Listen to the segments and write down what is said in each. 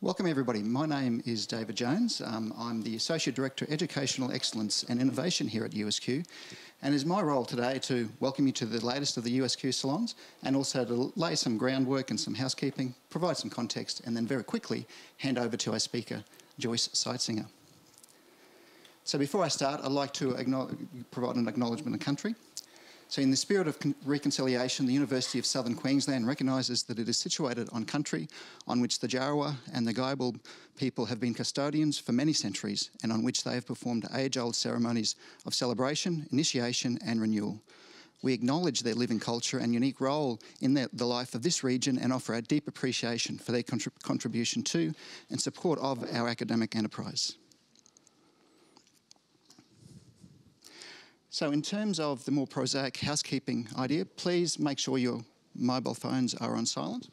Welcome everybody. My name is David Jones. Um, I'm the Associate Director of Educational Excellence and Innovation here at USQ and it's my role today to welcome you to the latest of the USQ salons and also to lay some groundwork and some housekeeping, provide some context and then very quickly hand over to our speaker, Joyce Seitzinger. So before I start, I'd like to provide an acknowledgement of country. So in the spirit of reconciliation, the University of Southern Queensland recognises that it is situated on country on which the Jarowair and the Giabal people have been custodians for many centuries and on which they have performed age-old ceremonies of celebration, initiation and renewal. We acknowledge their living culture and unique role in the, the life of this region and offer our deep appreciation for their contrib contribution to and support of our academic enterprise. So in terms of the more prosaic housekeeping idea, please make sure your mobile phones are on silent.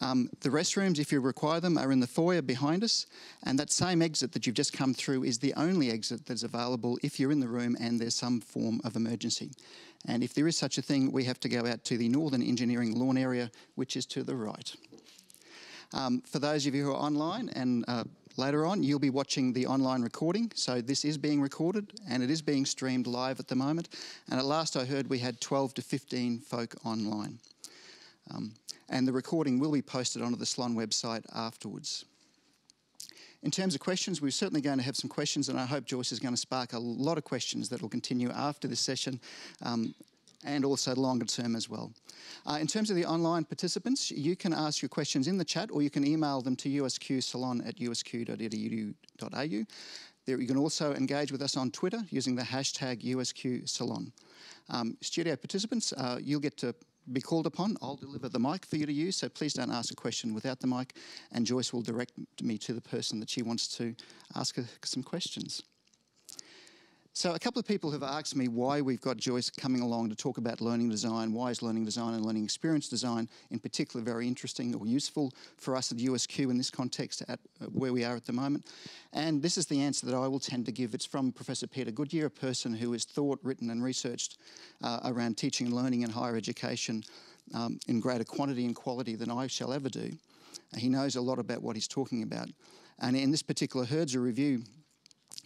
Um, the restrooms, if you require them, are in the foyer behind us, and that same exit that you've just come through is the only exit that's available if you're in the room and there's some form of emergency. And if there is such a thing, we have to go out to the Northern Engineering Lawn area, which is to the right. Um, for those of you who are online and uh, Later on, you'll be watching the online recording. So this is being recorded and it is being streamed live at the moment. And at last I heard we had 12 to 15 folk online. Um, and the recording will be posted onto the Salon website afterwards. In terms of questions, we're certainly going to have some questions and I hope Joyce is going to spark a lot of questions that will continue after this session um, and also longer term as well. Uh, in terms of the online participants, you can ask your questions in the chat or you can email them to usqsalon at usq.edu.au. There you can also engage with us on Twitter using the hashtag USQSalon. Um, studio participants, uh, you'll get to be called upon. I'll deliver the mic for you to use, so please don't ask a question without the mic, and Joyce will direct me to the person that she wants to ask some questions. So a couple of people have asked me why we've got Joyce coming along to talk about learning design. Why is learning design and learning experience design in particular very interesting or useful for us at USQ in this context at uh, where we are at the moment? And this is the answer that I will tend to give. It's from Professor Peter Goodyear, a person who has thought, written and researched uh, around teaching and learning in higher education um, in greater quantity and quality than I shall ever do. He knows a lot about what he's talking about. And in this particular HERDSA review,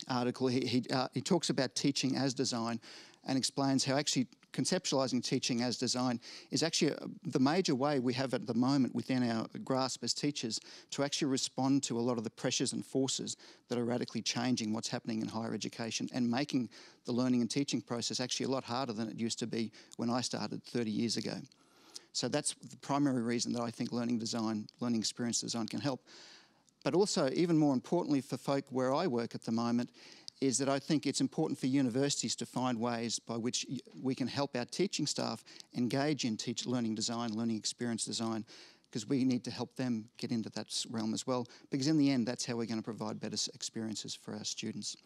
article, he, he, uh, he talks about teaching as design and explains how actually conceptualizing teaching as design is actually a, the major way we have at the moment within our grasp as teachers to actually respond to a lot of the pressures and forces that are radically changing what's happening in higher education and making the learning and teaching process actually a lot harder than it used to be when I started 30 years ago. So that's the primary reason that I think learning design, learning experience design can help. But also, even more importantly for folk where I work at the moment, is that I think it's important for universities to find ways by which we can help our teaching staff engage in teach learning design, learning experience design, because we need to help them get into that realm as well, because in the end, that's how we're going to provide better experiences for our students.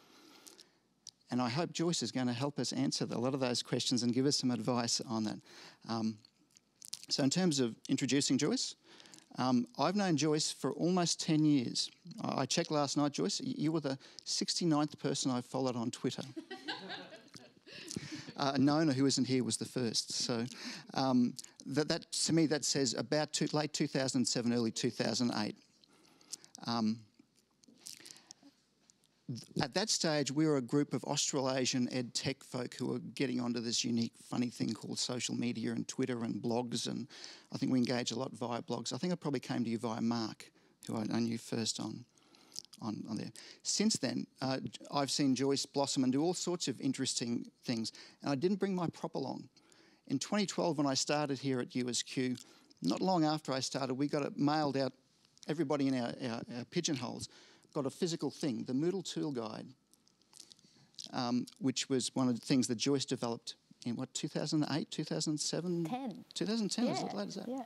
And I hope Joyce is going to help us answer a lot of those questions and give us some advice on that. Um, so in terms of introducing Joyce, um, I've known Joyce for almost 10 years. I checked last night, Joyce, you were the 69th person I followed on Twitter. uh, Nona, who isn't here, was the first. So um, that, that, to me, that says about two, late 2007, early 2008. Um, at that stage, we were a group of Australasian ed tech folk who were getting onto this unique, funny thing called social media and Twitter and blogs. And I think we engage a lot via blogs. I think I probably came to you via Mark, who I, knew first on, on, on there. Since then, uh, I've seen Joyce blossom and do all sorts of interesting things. And I didn't bring my prop along. In 2012, when I started here at USQ, not long after I started, we got it mailed out, everybody in our, our, our pigeonholes got a physical thing, the Moodle Tool Guide, um, which was one of the things that Joyce developed in what, 2008, 2007? 10. 2010, yeah, late as that? Yeah.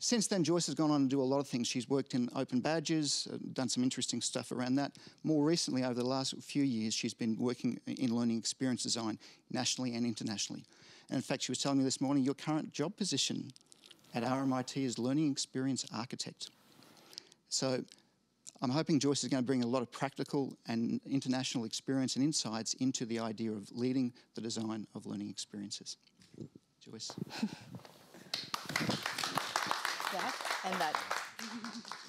Since then, Joyce has gone on to do a lot of things. She's worked in open badges, uh, done some interesting stuff around that. More recently, over the last few years, she's been working in learning experience design nationally and internationally. And in fact, she was telling me this morning, your current job position at RMIT is Learning Experience Architect. So I'm hoping Joyce is going to bring a lot of practical and international experience and insights into the idea of leading the design of learning experiences. Joyce. yeah, and that.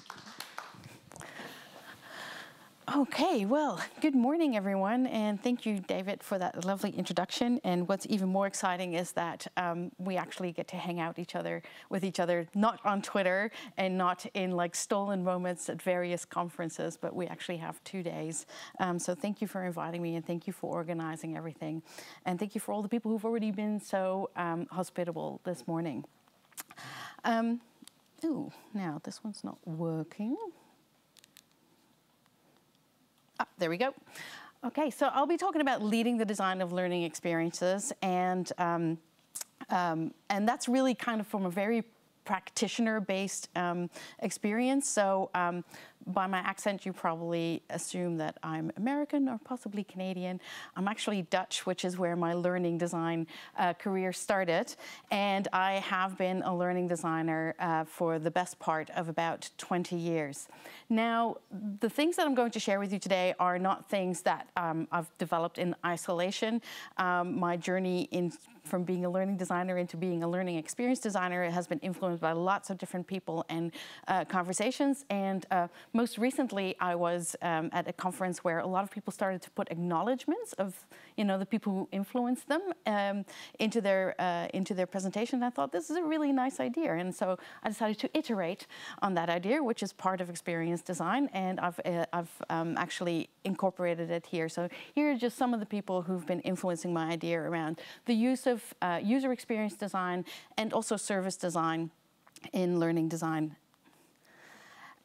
Okay, well, good morning, everyone, and thank you, David, for that lovely introduction. And what's even more exciting is that um, we actually get to hang out each other with each other, not on Twitter and not in like stolen moments at various conferences, but we actually have two days. Um, so thank you for inviting me, and thank you for organizing everything, and thank you for all the people who've already been so um, hospitable this morning. Um, ooh, now this one's not working. There we go. Okay, so I'll be talking about leading the design of learning experiences, and um, um, and that's really kind of from a very practitioner-based um, experience. So um, by my accent, you probably assume that I'm American or possibly Canadian. I'm actually Dutch, which is where my learning design uh, career started. And I have been a learning designer uh, for the best part of about 20 years. Now, the things that I'm going to share with you today are not things that um, I've developed in isolation. Um, my journey in from being a learning designer into being a learning experience designer it has been influenced by lots of different people and uh, conversations. And uh, most recently, I was um, at a conference where a lot of people started to put acknowledgements of, you know, the people who influenced them um, into their uh, into their presentation. I thought this is a really nice idea, and so I decided to iterate on that idea, which is part of experience design, and I've uh, I've um, actually incorporated it here. So here are just some of the people who've been influencing my idea around the use of uh, user experience design and also service design in learning design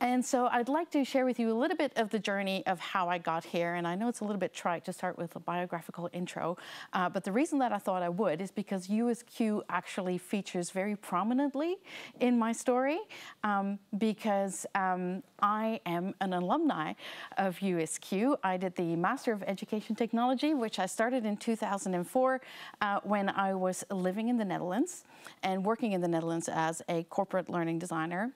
and so I'd like to share with you a little bit of the journey of how I got here. And I know it's a little bit trite to start with a biographical intro, uh, but the reason that I thought I would is because USQ actually features very prominently in my story um, because um, I am an alumni of USQ. I did the Master of Education Technology, which I started in 2004 uh, when I was living in the Netherlands and working in the Netherlands as a corporate learning designer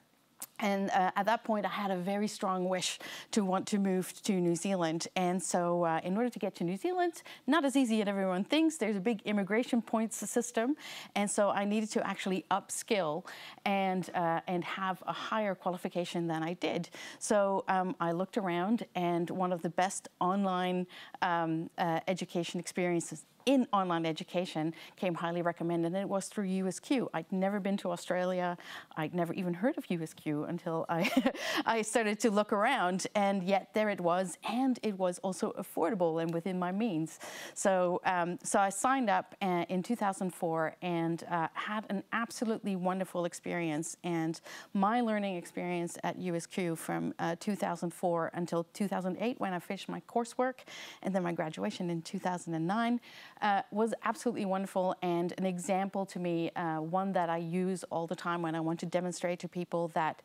and uh, at that point, I had a very strong wish to want to move to New Zealand. And so, uh, in order to get to New Zealand, not as easy as everyone thinks, there's a big immigration points system. And so, I needed to actually upskill and, uh, and have a higher qualification than I did. So, um, I looked around, and one of the best online um, uh, education experiences in online education came highly recommended, and it was through USQ. I'd never been to Australia. I'd never even heard of USQ until I, I started to look around, and yet there it was, and it was also affordable and within my means. So, um, so I signed up uh, in 2004 and uh, had an absolutely wonderful experience. And my learning experience at USQ from uh, 2004 until 2008, when I finished my coursework, and then my graduation in 2009 uh, was absolutely wonderful and an example to me, uh, one that I use all the time when I want to demonstrate to people that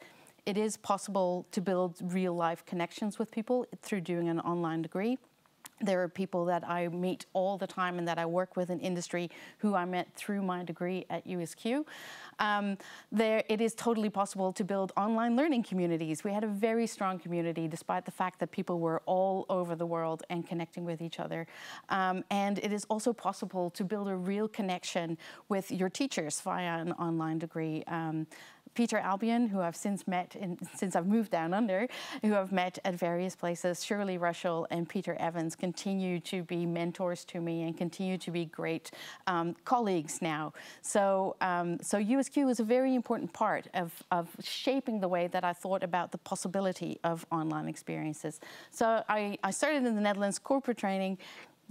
it is possible to build real life connections with people through doing an online degree. There are people that I meet all the time and that I work with in industry who I met through my degree at USQ. Um, there, it is totally possible to build online learning communities. We had a very strong community despite the fact that people were all over the world and connecting with each other. Um, and it is also possible to build a real connection with your teachers via an online degree. Um, Peter Albion, who I've since met in, since I've moved down under, who I've met at various places. Shirley Russell and Peter Evans continue to be mentors to me and continue to be great um, colleagues now. So, um, so USQ was a very important part of, of shaping the way that I thought about the possibility of online experiences. So I, I started in the Netherlands corporate training,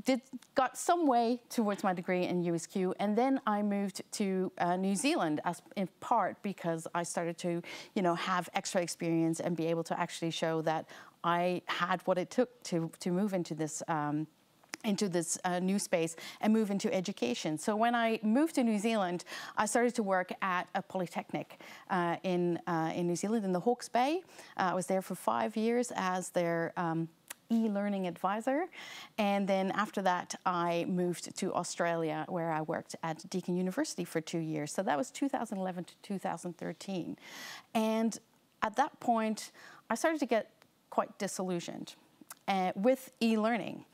did got some way towards my degree in USQ, and then I moved to uh, New Zealand as in part because I started to, you know, have extra experience and be able to actually show that I had what it took to to move into this. Um, into this uh, new space and move into education. So when I moved to New Zealand, I started to work at a polytechnic uh, in uh, in New Zealand in the Hawke's Bay. Uh, I was there for five years as their um, e-learning advisor. And then after that, I moved to Australia where I worked at Deakin University for two years. So that was 2011 to 2013. And at that point, I started to get quite disillusioned uh, with e-learning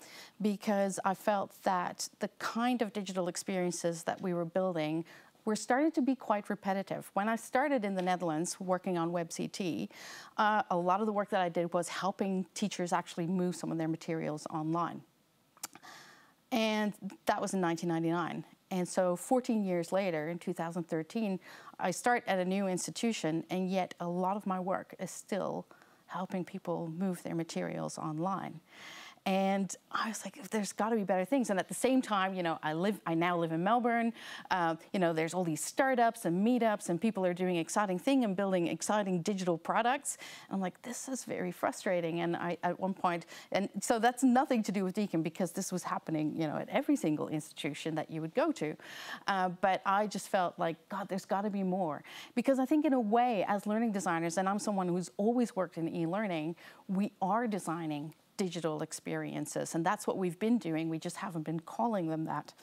because I felt that the kind of digital experiences that we were building were starting to be quite repetitive. When I started in the Netherlands working on WebCT, uh, a lot of the work that I did was helping teachers actually move some of their materials online. And that was in 1999. And so 14 years later, in 2013, I start at a new institution, and yet a lot of my work is still helping people move their materials online. And I was like, there's got to be better things. And at the same time, you know, I live, I now live in Melbourne. Uh, you know, there's all these startups and meetups, and people are doing exciting things and building exciting digital products. And I'm like, this is very frustrating. And I, at one point, and so that's nothing to do with Deakin because this was happening, you know, at every single institution that you would go to. Uh, but I just felt like, God, there's got to be more. Because I think, in a way, as learning designers, and I'm someone who's always worked in e-learning, we are designing digital experiences. And that's what we've been doing. We just haven't been calling them that.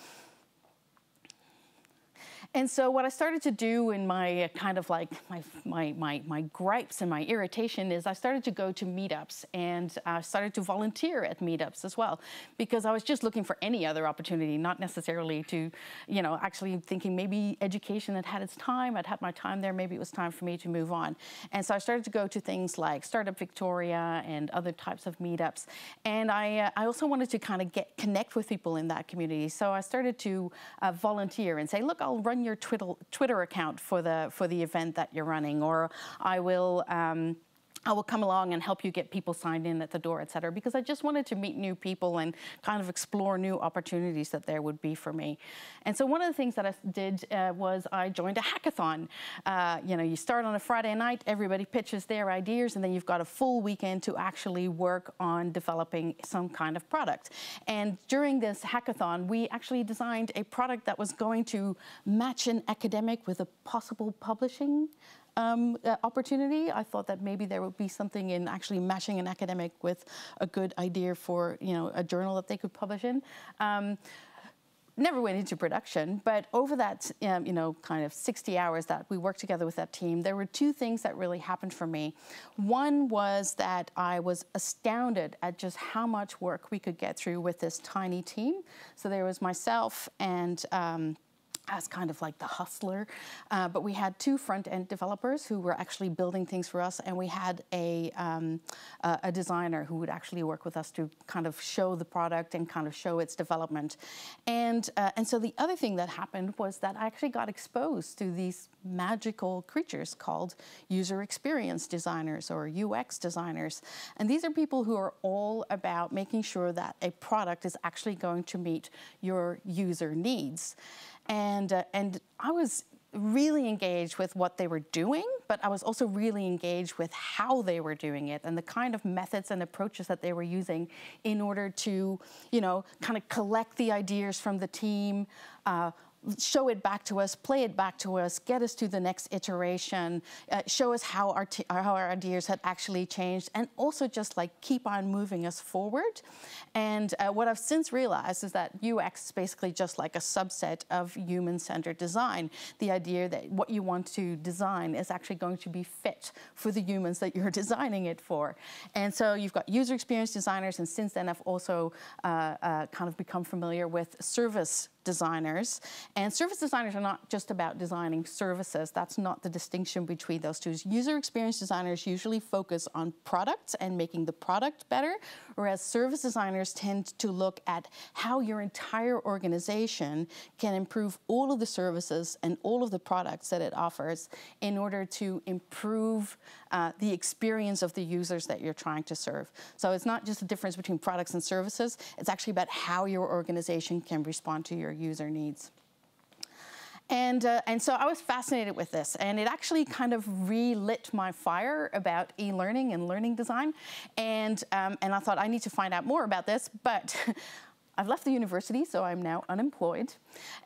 And so what I started to do in my uh, kind of like my, my, my, my, gripes and my irritation is I started to go to meetups and I started to volunteer at meetups as well because I was just looking for any other opportunity, not necessarily to, you know, actually thinking maybe education had had its time, I'd had my time there, maybe it was time for me to move on. And so I started to go to things like Startup Victoria and other types of meetups. And I, uh, I also wanted to kind of get connect with people in that community. So I started to uh, volunteer and say, look, I'll run your Twitter, account for the, for the event that you're running, or I will um, I will come along and help you get people signed in at the door, et cetera, because I just wanted to meet new people and kind of explore new opportunities that there would be for me. And so one of the things that I did uh, was I joined a hackathon. Uh, you know, you start on a Friday night, everybody pitches their ideas, and then you've got a full weekend to actually work on developing some kind of product. And during this hackathon, we actually designed a product that was going to match an academic with a possible publishing um, uh, opportunity. I thought that maybe there would be something in actually matching an academic with a good idea for you know a journal that they could publish in. Um, never went into production, but over that, um, you know, kind of 60 hours that we worked together with that team, there were two things that really happened for me. One was that I was astounded at just how much work we could get through with this tiny team. So there was myself and um, as kind of like the hustler. Uh, but we had two front-end developers who were actually building things for us, and we had a, um, a designer who would actually work with us to kind of show the product and kind of show its development. And, uh, and so the other thing that happened was that I actually got exposed to these magical creatures called user experience designers or UX designers. And these are people who are all about making sure that a product is actually going to meet your user needs. And, uh, and I was really engaged with what they were doing, but I was also really engaged with how they were doing it and the kind of methods and approaches that they were using in order to, you know, kind of collect the ideas from the team, uh, show it back to us, play it back to us, get us to the next iteration, uh, show us how our, how our ideas had actually changed, and also just like keep on moving us forward. And uh, what I've since realized is that UX is basically just like a subset of human-centered design. The idea that what you want to design is actually going to be fit for the humans that you're designing it for. And so you've got user experience designers, and since then I've also uh, uh kind of become familiar with service designers. And service designers are not just about designing services. That's not the distinction between those two. User experience designers usually focus on products and making the product better, whereas service designers tend to look at how your entire organization can improve all of the services and all of the products that it offers in order to improve uh, the experience of the users that you're trying to serve. So it's not just the difference between products and services, it's actually about how your organization can respond to your user needs. And, uh, and so I was fascinated with this, and it actually kind of relit my fire about e-learning and learning design. And, um, and I thought, I need to find out more about this, but I've left the university, so I'm now unemployed,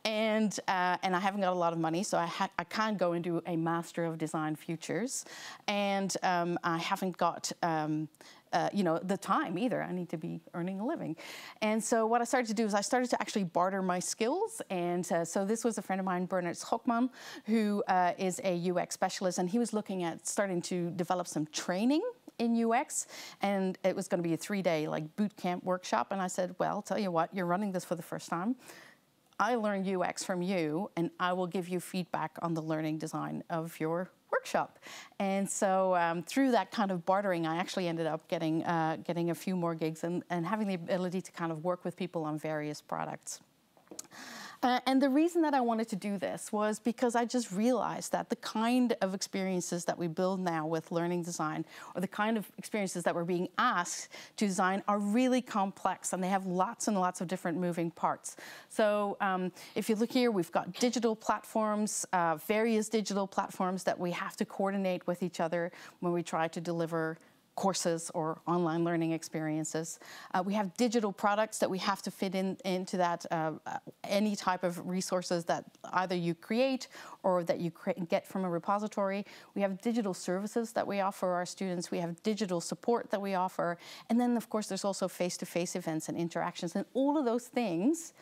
and uh, and I haven't got a lot of money, so I, I can't go and do a Master of Design Futures, and um, I haven't got. Um, uh, you know, the time either. I need to be earning a living. And so what I started to do is I started to actually barter my skills. And uh, so this was a friend of mine, Bernard Schokman, who uh, is a UX specialist, and he was looking at starting to develop some training in UX, and it was going to be a three-day like boot camp workshop. And I said, well, tell you what, you're running this for the first time. I learned UX from you, and I will give you feedback on the learning design of your workshop. And so um, through that kind of bartering, I actually ended up getting, uh, getting a few more gigs and, and having the ability to kind of work with people on various products. Uh, and the reason that I wanted to do this was because I just realized that the kind of experiences that we build now with learning design, or the kind of experiences that we're being asked to design, are really complex and they have lots and lots of different moving parts. So um, if you look here, we've got digital platforms, uh, various digital platforms that we have to coordinate with each other when we try to deliver courses or online learning experiences. Uh, we have digital products that we have to fit in into that uh, uh any type of resources that either you create or that you get from a repository. We have digital services that we offer our students. We have digital support that we offer. And then of course there's also face-to-face -face events and interactions and all of those things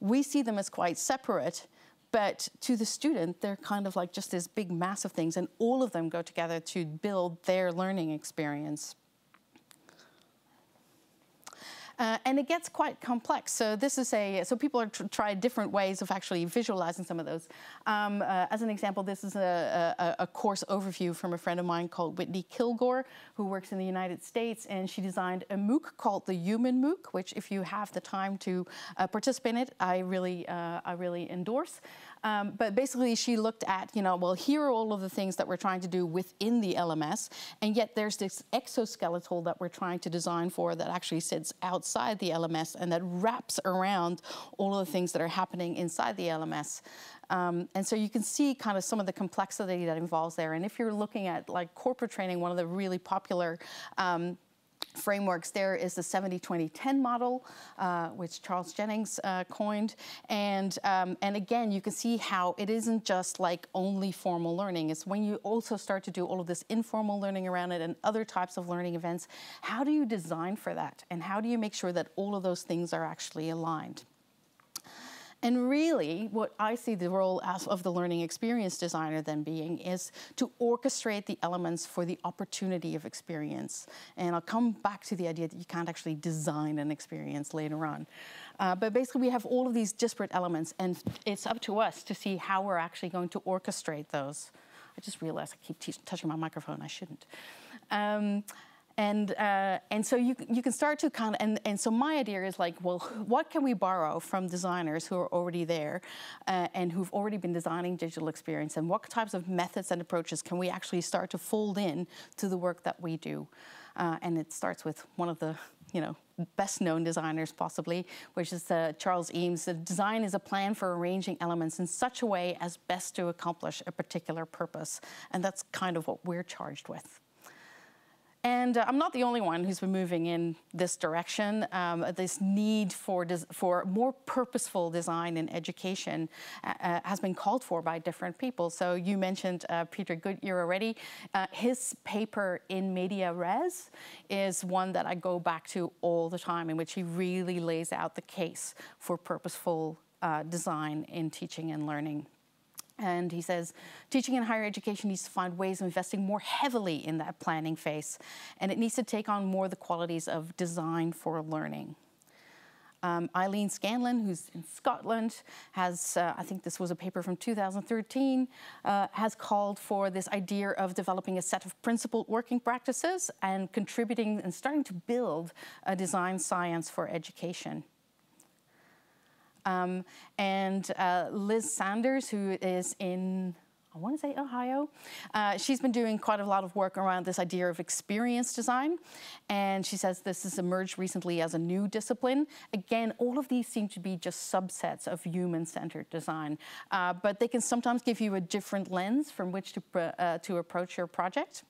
we see them as quite separate but to the student, they're kind of like just this big mass of things, and all of them go together to build their learning experience. Uh, and it gets quite complex. So this is a, so people are tr try different ways of actually visualizing some of those. Um, uh, as an example, this is a, a, a, course overview from a friend of mine called Whitney Kilgore, who works in the United States, and she designed a MOOC called the Human MOOC, which if you have the time to uh, participate in it, I really, uh, I really endorse. Um, but basically, she looked at, you know, well, here are all of the things that we're trying to do within the LMS, and yet there's this exoskeletal that we're trying to design for that actually sits outside the LMS and that wraps around all of the things that are happening inside the LMS. Um, and so you can see kind of some of the complexity that involves there. And if you're looking at like corporate training, one of the really popular um, frameworks there is the 70-20-10 model, uh, which Charles Jennings uh, coined. And, um, and again, you can see how it isn't just like only formal learning. It's when you also start to do all of this informal learning around it and other types of learning events, how do you design for that? And how do you make sure that all of those things are actually aligned? And really, what I see the role of the learning experience designer then being is to orchestrate the elements for the opportunity of experience. And I'll come back to the idea that you can't actually design an experience later on. Uh, but basically, we have all of these disparate elements, and it's up to us to see how we're actually going to orchestrate those. I just realized I keep touching my microphone. I shouldn't. Um, and, uh, and so you, you can start to kind of, and, and so my idea is like, well, what can we borrow from designers who are already there uh, and who've already been designing digital experience and what types of methods and approaches can we actually start to fold in to the work that we do? Uh, and it starts with one of the, you know, best known designers possibly, which is uh, Charles Eames. The design is a plan for arranging elements in such a way as best to accomplish a particular purpose. And that's kind of what we're charged with. And uh, I'm not the only one who's been moving in this direction. Um, this need for, for more purposeful design in education uh, uh, has been called for by different people. So you mentioned uh, Peter Goodyear already. Uh, his paper in Medias Res is one that I go back to all the time in which he really lays out the case for purposeful uh, design in teaching and learning. And he says, teaching in higher education needs to find ways of investing more heavily in that planning phase, and it needs to take on more the qualities of design for learning. Um, Eileen Scanlon, who's in Scotland, has, uh, I think this was a paper from 2013, uh, has called for this idea of developing a set of principled working practices and contributing and starting to build a design science for education. Um, and uh, Liz Sanders, who is in I want to say Ohio. Uh, she's been doing quite a lot of work around this idea of experience design. And she says this has emerged recently as a new discipline. Again, all of these seem to be just subsets of human centered design, uh, but they can sometimes give you a different lens from which to, uh, to approach your project.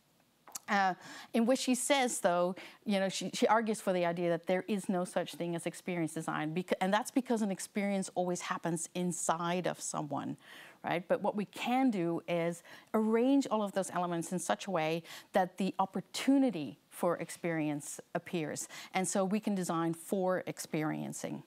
Uh, in which she says, though, you know, she, she, argues for the idea that there is no such thing as experience design, because, and that's because an experience always happens inside of someone, right? But what we can do is arrange all of those elements in such a way that the opportunity for experience appears, and so we can design for experiencing.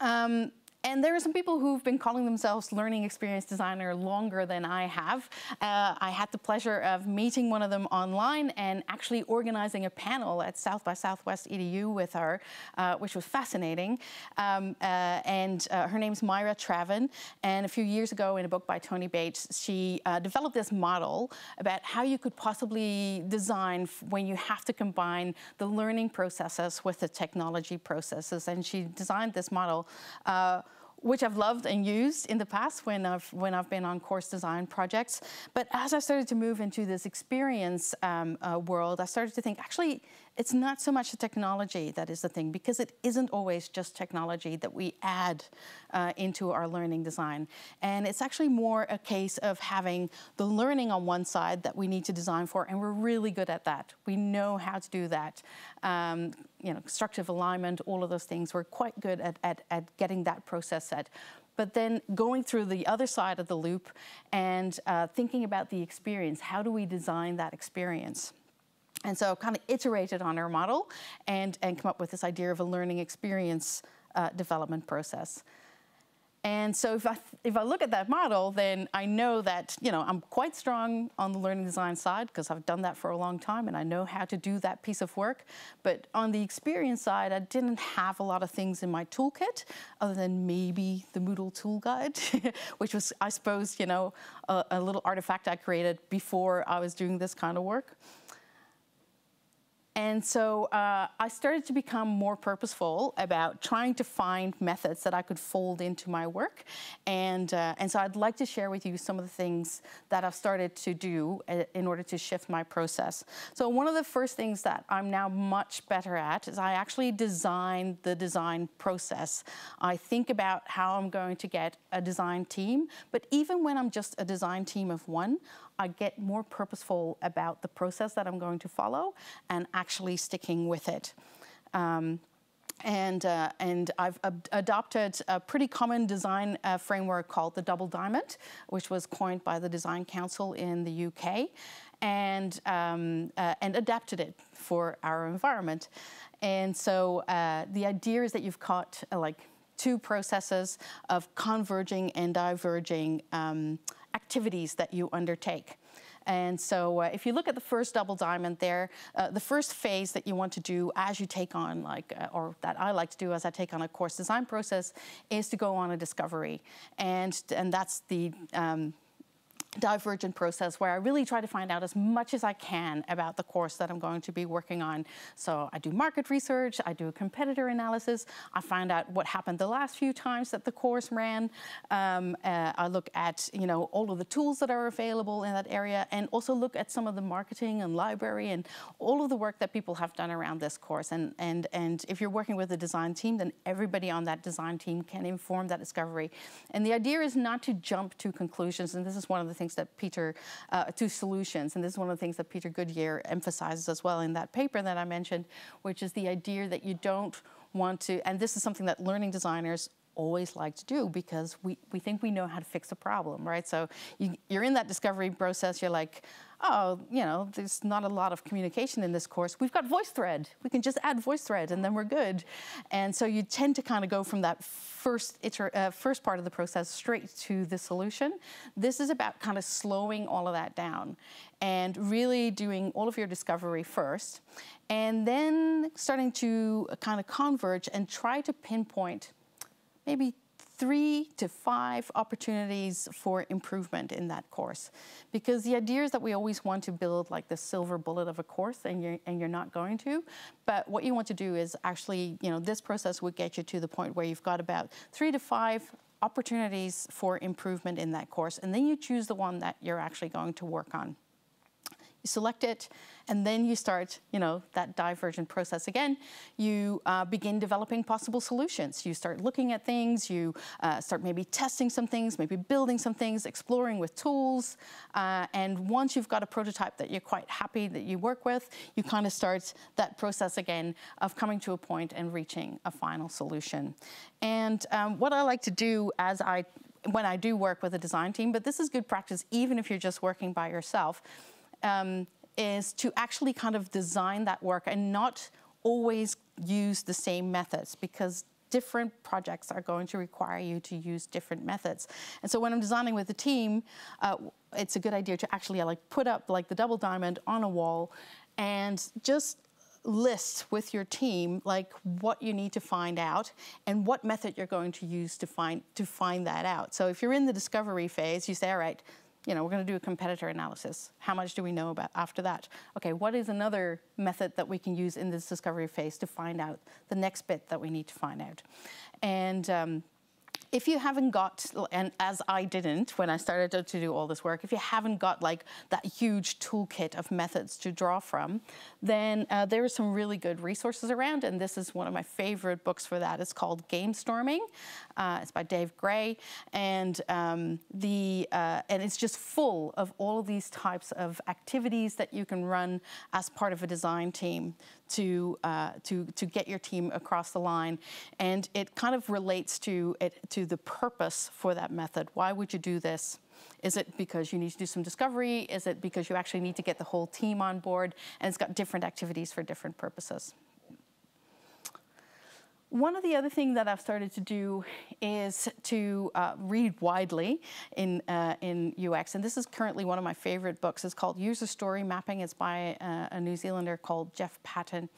Um, and there are some people who've been calling themselves learning experience designer longer than I have. Uh, I had the pleasure of meeting one of them online and actually organizing a panel at South by Southwest EDU with her, uh, which was fascinating. Um, uh, and uh, her name's Myra Travin. And a few years ago in a book by Tony Bates, she uh, developed this model about how you could possibly design when you have to combine the learning processes with the technology processes. And she designed this model uh, which I've loved and used in the past when I've when I've been on course design projects. But as I started to move into this experience um, uh, world, I started to think actually it's not so much the technology that is the thing because it isn't always just technology that we add uh, into our learning design. And it's actually more a case of having the learning on one side that we need to design for, and we're really good at that. We know how to do that. Um, you know, constructive alignment, all of those things, we're quite good at, at, at getting that process set but then going through the other side of the loop and uh, thinking about the experience. How do we design that experience? And so kind of iterated on our model and, and come up with this idea of a learning experience uh, development process. And so if I, if I look at that model, then I know that, you know, I'm quite strong on the learning design side because I've done that for a long time and I know how to do that piece of work. But on the experience side, I didn't have a lot of things in my toolkit other than maybe the Moodle tool guide, which was, I suppose, you know, a, a little artifact I created before I was doing this kind of work. And so uh, I started to become more purposeful about trying to find methods that I could fold into my work. And, uh, and so I'd like to share with you some of the things that I've started to do uh, in order to shift my process. So one of the first things that I'm now much better at is I actually design the design process. I think about how I'm going to get a design team, but even when I'm just a design team of one, I get more purposeful about the process that I'm going to follow and actually sticking with it. Um, and, uh, and I've ad adopted a pretty common design uh, framework called the Double Diamond, which was coined by the Design Council in the UK, and, um, uh, and adapted it for our environment. And so uh, the idea is that you've got uh, like two processes of converging and diverging um, activities that you undertake. And so uh, if you look at the first double diamond there, uh, the first phase that you want to do as you take on like, uh, or that I like to do as I take on a course design process is to go on a discovery. And, and that's the, um, divergent process where I really try to find out as much as I can about the course that I'm going to be working on. So I do market research, I do a competitor analysis, I find out what happened the last few times that the course ran. Um, uh, I look at you know all of the tools that are available in that area and also look at some of the marketing and library and all of the work that people have done around this course. And, and, and if you're working with a design team, then everybody on that design team can inform that discovery. And the idea is not to jump to conclusions, and this is one of the things things that Peter, uh, to solutions, and this is one of the things that Peter Goodyear emphasizes as well in that paper that I mentioned, which is the idea that you don't want to, and this is something that learning designers always like to do because we, we think we know how to fix a problem, right? So you, you're in that discovery process, you're like, oh, you know, there's not a lot of communication in this course. We've got VoiceThread. We can just add VoiceThread and then we're good. And so you tend to kind of go from that first, uh, first part of the process straight to the solution. This is about kind of slowing all of that down and really doing all of your discovery first and then starting to kind of converge and try to pinpoint maybe three to five opportunities for improvement in that course. Because the idea is that we always want to build like the silver bullet of a course and you're, and you're not going to. But what you want to do is actually, you know, this process would get you to the point where you've got about three to five opportunities for improvement in that course. And then you choose the one that you're actually going to work on. You select it, and then you start, you know, that divergent process again. You uh, begin developing possible solutions. You start looking at things. You uh, start maybe testing some things, maybe building some things, exploring with tools. Uh, and once you've got a prototype that you're quite happy that you work with, you kind of start that process again of coming to a point and reaching a final solution. And um, what I like to do as I when I do work with a design team, but this is good practice even if you're just working by yourself, um, is to actually kind of design that work and not always use the same methods because different projects are going to require you to use different methods. And so when I'm designing with the team, uh, it's a good idea to actually like put up like the double diamond on a wall and just list with your team like what you need to find out and what method you're going to use to find to find that out. So if you're in the discovery phase, you say, all right, you know, we're going to do a competitor analysis. How much do we know about after that? Okay, what is another method that we can use in this discovery phase to find out the next bit that we need to find out? And um, if you haven't got, and as I didn't when I started to, to, do all this work, if you haven't got like that huge toolkit of methods to draw from, then uh, there are some really good resources around. And this is one of my favorite books for that. It's called Gamestorming. Uh, it's by Dave Gray, and um, the uh, and it's just full of all of these types of activities that you can run as part of a design team to uh, to to get your team across the line, and it kind of relates to it to the purpose for that method. Why would you do this? Is it because you need to do some discovery? Is it because you actually need to get the whole team on board? And it's got different activities for different purposes. One of the other things that I've started to do is to uh, read widely in, uh, in UX, and this is currently one of my favorite books. It's called User Story Mapping. It's by uh, a New Zealander called Jeff Patton.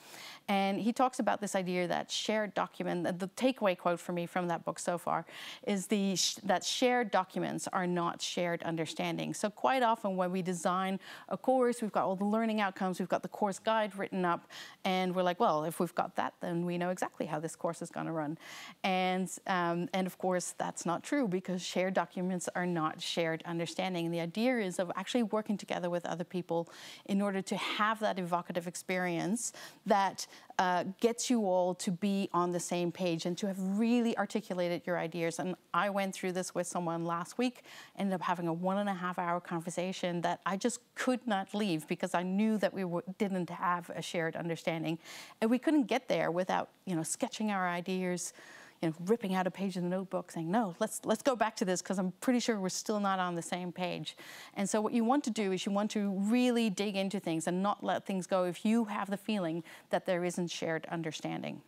And he talks about this idea that shared document, the takeaway quote for me from that book so far is the that shared documents are not shared understanding. So quite often when we design a course, we've got all the learning outcomes, we've got the course guide written up, and we're like, well, if we've got that, then we know exactly how this course is going to run. And, um, and of course, that's not true because shared documents are not shared understanding. And the idea is of actually working together with other people in order to have that evocative experience that uh, gets you all to be on the same page and to have really articulated your ideas. And I went through this with someone last week, ended up having a one and a half hour conversation that I just could not leave because I knew that we didn't have a shared understanding. And we couldn't get there without, you know, sketching our ideas, you know, ripping out a page in the notebook saying, no, let's, let's go back to this because I'm pretty sure we're still not on the same page. And so what you want to do is you want to really dig into things and not let things go if you have the feeling that there isn't shared understanding.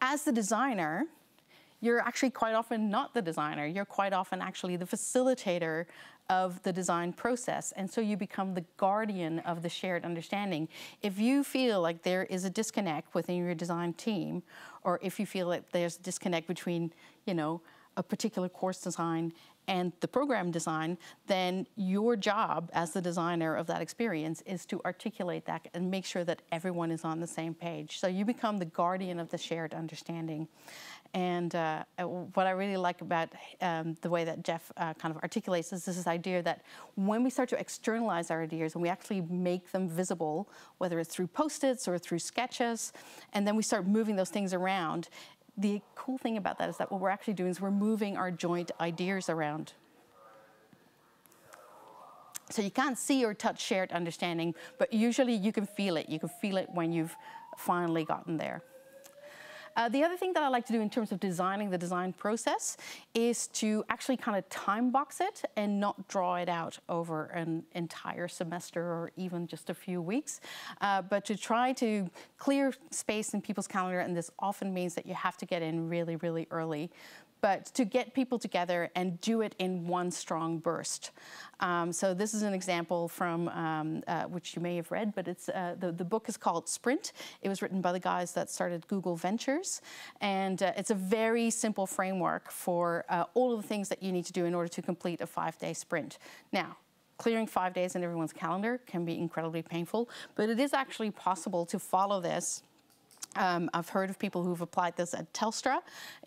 As the designer, you're actually quite often not the designer. You're quite often actually the facilitator of the design process. And so you become the guardian of the shared understanding. If you feel like there is a disconnect within your design team, or if you feel that there's a disconnect between, you know, a particular course design and the program design, then your job as the designer of that experience is to articulate that and make sure that everyone is on the same page. So you become the guardian of the shared understanding. And uh, uh, what I really like about um, the way that Jeff uh, kind of articulates is this idea that when we start to externalize our ideas and we actually make them visible, whether it's through post-its or through sketches, and then we start moving those things around, the cool thing about that is that what we're actually doing is we're moving our joint ideas around. So you can't see or touch shared understanding, but usually you can feel it. You can feel it when you've finally gotten there. Uh, the other thing that I like to do in terms of designing the design process is to actually kind of time box it and not draw it out over an entire semester or even just a few weeks, uh, but to try to clear space in people's calendar. And this often means that you have to get in really, really early but to get people together and do it in one strong burst. Um, so this is an example from, um, uh, which you may have read, but it's, uh, the, the book is called Sprint. It was written by the guys that started Google Ventures. And uh, it's a very simple framework for uh, all of the things that you need to do in order to complete a five-day sprint. Now, clearing five days in everyone's calendar can be incredibly painful, but it is actually possible to follow this um, I've heard of people who've applied this at Telstra,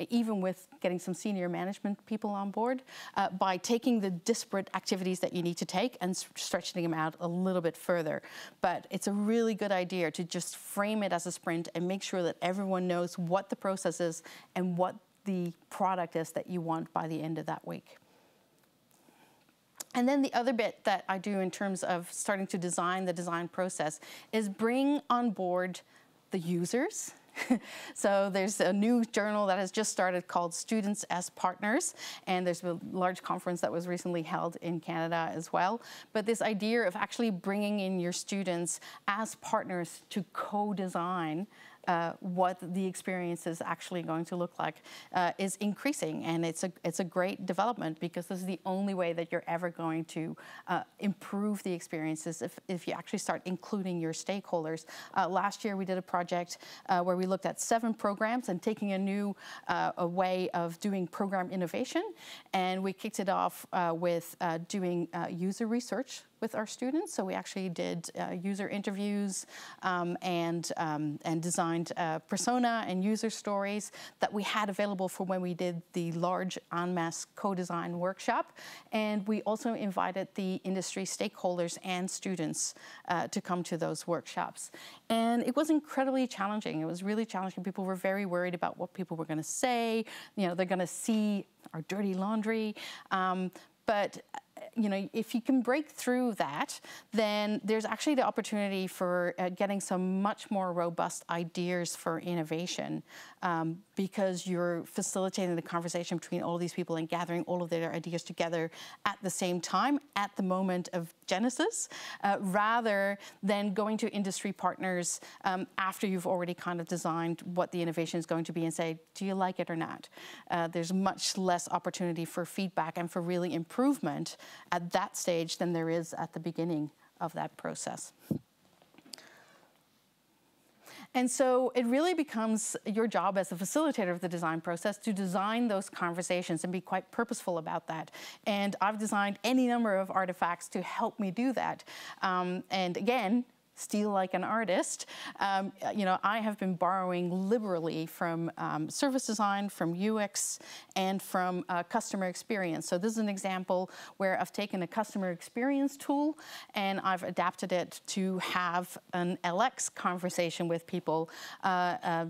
even with getting some senior management people on board, uh, by taking the disparate activities that you need to take and stretching them out a little bit further. But it's a really good idea to just frame it as a sprint and make sure that everyone knows what the process is and what the product is that you want by the end of that week. And then the other bit that I do in terms of starting to design the design process is bring on board the users. so there's a new journal that has just started called Students as Partners, and there's a large conference that was recently held in Canada as well. But this idea of actually bringing in your students as partners to co-design uh, what the experience is actually going to look like uh, is increasing. And it's a, it's a great development because this is the only way that you're ever going to uh, improve the experiences if, if you actually start including your stakeholders. Uh, last year we did a project uh, where we looked at seven programs and taking a new uh, a way of doing program innovation. And we kicked it off with doing user research with our students. So we actually did uh, user interviews um, and, um, and designed uh, persona and user stories that we had available for when we did the large en masse co-design workshop. And we also invited the industry stakeholders and students uh, to come to those workshops. And it was incredibly challenging. It was really challenging. People were very worried about what people were going to say. You know, they're going to see our dirty laundry. Um, but you know, if you can break through that, then there's actually the opportunity for uh, getting some much more robust ideas for innovation um, because you're facilitating the conversation between all these people and gathering all of their ideas together at the same time at the moment of genesis, uh, rather than going to industry partners um, after you've already kind of designed what the innovation is going to be and say, do you like it or not? Uh, there's much less opportunity for feedback and for really improvement at that stage than there is at the beginning of that process. And so it really becomes your job as a facilitator of the design process to design those conversations and be quite purposeful about that. And I've designed any number of artifacts to help me do that. Um, and again, steal like an artist. Um, you know, I have been borrowing liberally from um, service design, from UX, and from uh, customer experience. So this is an example where I've taken a customer experience tool and I've adapted it to have an LX conversation with people. Uh, uh,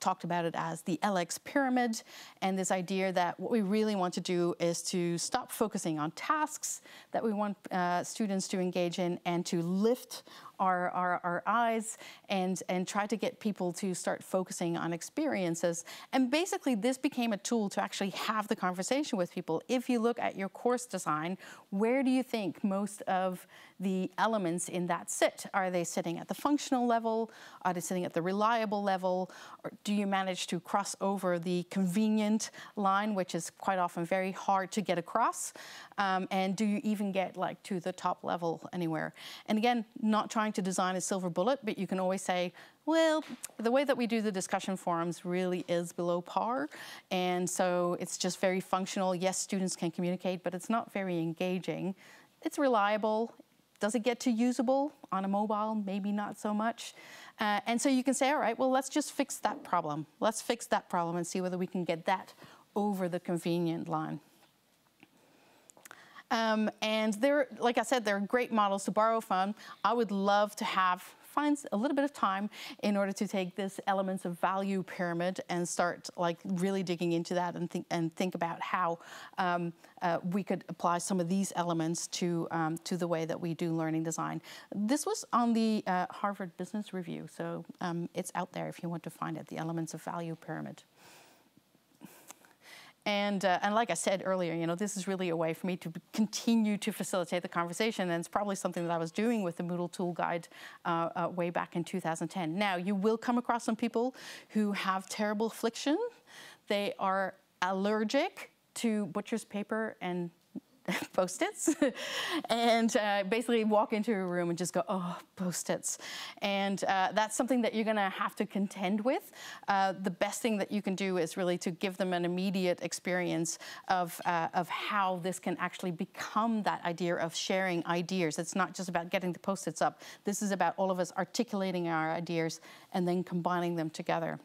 talked about it as the LX pyramid and this idea that what we really want to do is to stop focusing on tasks that we want uh, students to engage in and to lift our, our, our eyes and, and try to get people to start focusing on experiences. And basically, this became a tool to actually have the conversation with people. If you look at your course design, where do you think most of the elements in that sit? Are they sitting at the functional level? Are they sitting at the reliable level? Or do you manage to cross over the convenient line, which is quite often very hard to get across? Um, and do you even get like to the top level anywhere? And again, not trying to design a silver bullet, but you can always say, well, the way that we do the discussion forums really is below par. And so it's just very functional. Yes, students can communicate, but it's not very engaging. It's reliable. Does it get to usable on a mobile? Maybe not so much. Uh, and so you can say, all right, well, let's just fix that problem. Let's fix that problem and see whether we can get that over the convenient line. Um, and they're, like I said, they're great models to borrow from. I would love to have find a little bit of time in order to take this elements of value pyramid and start like really digging into that and think and think about how um, uh, we could apply some of these elements to um, to the way that we do learning design. This was on the uh, Harvard Business Review, so um, it's out there if you want to find it. The elements of value pyramid. And, uh, and like I said earlier, you know, this is really a way for me to continue to facilitate the conversation. And it's probably something that I was doing with the Moodle Tool Guide uh, uh, way back in 2010. Now, you will come across some people who have terrible affliction. They are allergic to butcher's paper and post-its and uh, basically walk into a room and just go, oh, post-its. And uh, that's something that you're gonna have to contend with. Uh, the best thing that you can do is really to give them an immediate experience of, uh, of how this can actually become that idea of sharing ideas. It's not just about getting the post-its up. This is about all of us articulating our ideas and then combining them together.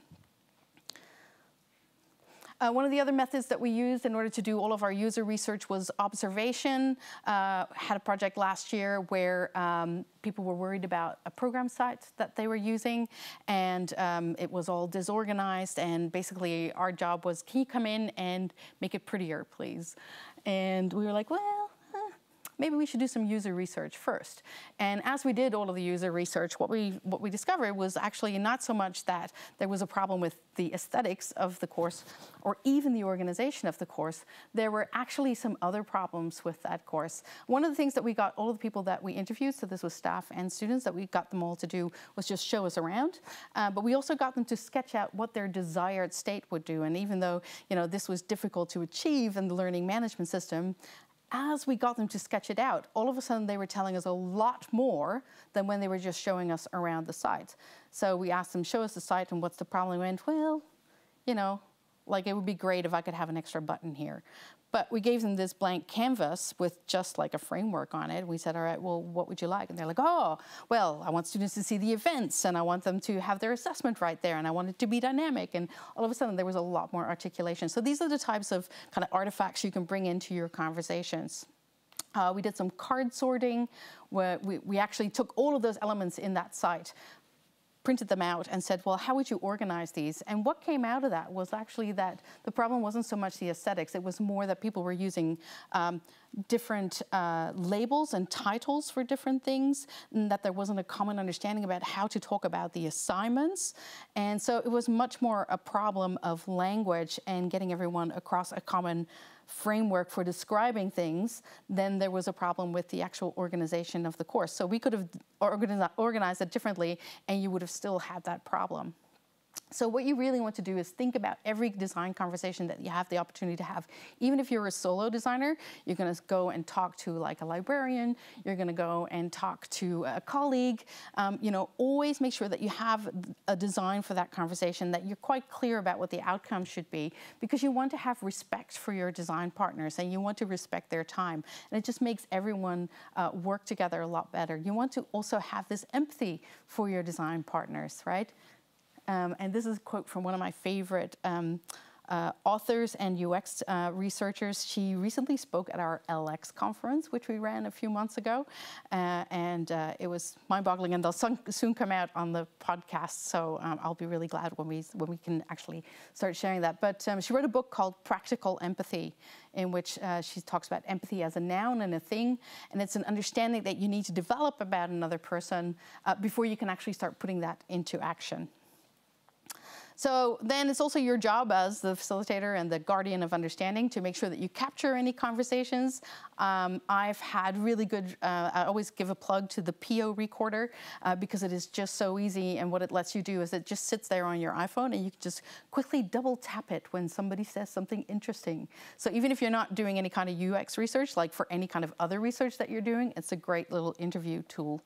Uh, one of the other methods that we used in order to do all of our user research was observation. Uh, had a project last year where um, people were worried about a program site that they were using and um, it was all disorganized and basically our job was, can you come in and make it prettier, please? And we were like, well, maybe we should do some user research first. And as we did all of the user research, what we, what we discovered was actually not so much that there was a problem with the aesthetics of the course or even the organization of the course, there were actually some other problems with that course. One of the things that we got all of the people that we interviewed, so this was staff and students, that we got them all to do was just show us around. Uh, but we also got them to sketch out what their desired state would do. And even though you know this was difficult to achieve in the learning management system, as we got them to sketch it out, all of a sudden they were telling us a lot more than when they were just showing us around the site. So we asked them, show us the site and what's the problem? We went, well, you know, like it would be great if I could have an extra button here. But we gave them this blank canvas with just like a framework on it. We said, all right, well, what would you like? And they're like, oh, well, I want students to see the events and I want them to have their assessment right there and I want it to be dynamic. And all of a sudden there was a lot more articulation. So these are the types of kind of artifacts you can bring into your conversations. Uh, we did some card sorting where we, we actually took all of those elements in that site printed them out and said, well, how would you organize these? And what came out of that was actually that the problem wasn't so much the aesthetics, it was more that people were using um, different uh, labels and titles for different things, and that there wasn't a common understanding about how to talk about the assignments. And so it was much more a problem of language and getting everyone across a common framework for describing things, then there was a problem with the actual organization of the course. So we could have organized it differently and you would have still had that problem. So what you really want to do is think about every design conversation that you have the opportunity to have. Even if you're a solo designer, you're going to go and talk to like a librarian, you're going to go and talk to a colleague. Um, you know, always make sure that you have a design for that conversation, that you're quite clear about what the outcome should be, because you want to have respect for your design partners and you want to respect their time. And it just makes everyone uh, work together a lot better. You want to also have this empathy for your design partners, right? Um, and this is a quote from one of my favorite um, uh, authors and UX uh, researchers. She recently spoke at our LX conference, which we ran a few months ago, uh, and uh, it was mind-boggling. And they'll soon come out on the podcast, so um, I'll be really glad when we when we can actually start sharing that. But um, she wrote a book called Practical Empathy, in which uh, she talks about empathy as a noun and a thing, and it's an understanding that you need to develop about another person uh, before you can actually start putting that into action. So then it's also your job as the facilitator and the guardian of understanding to make sure that you capture any conversations. Um, I've had really good, uh, I always give a plug to the PO recorder uh, because it is just so easy and what it lets you do is it just sits there on your iPhone and you can just quickly double tap it when somebody says something interesting. So even if you're not doing any kind of UX research, like for any kind of other research that you're doing, it's a great little interview tool.